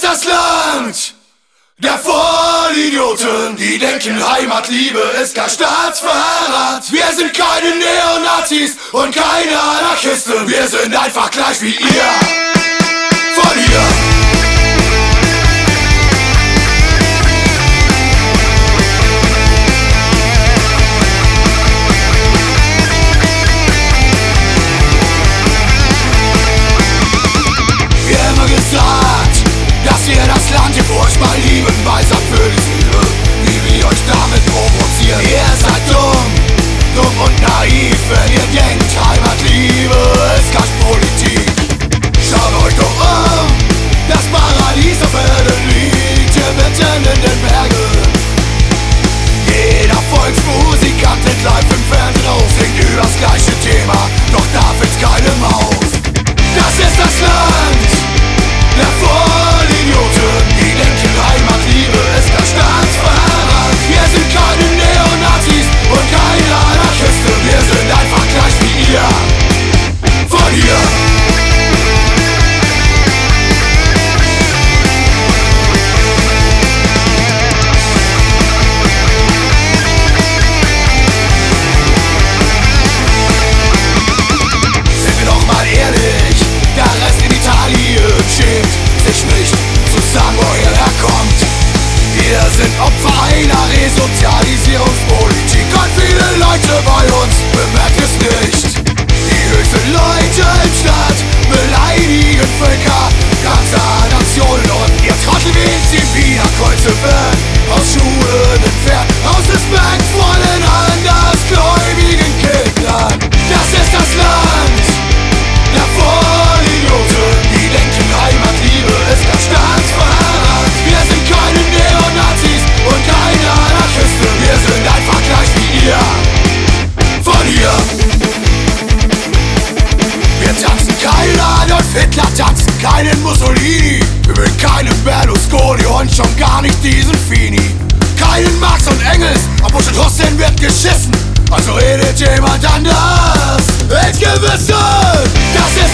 das Land der Vollidioten, die denken Heimatliebe ist gar Staatsverrat. Wir sind keine Neonazis und keine Anarchisten, wir sind einfach gleich wie ihr. das Land hier für lieben, weiß für die Seele, liebe wir euch damit keinen und schon gar nicht diesen Fini. Keinen Marx und Engels, aber schon trotzdem wird geschissen. Also redet jemand anders. Ich Gewissen, das ist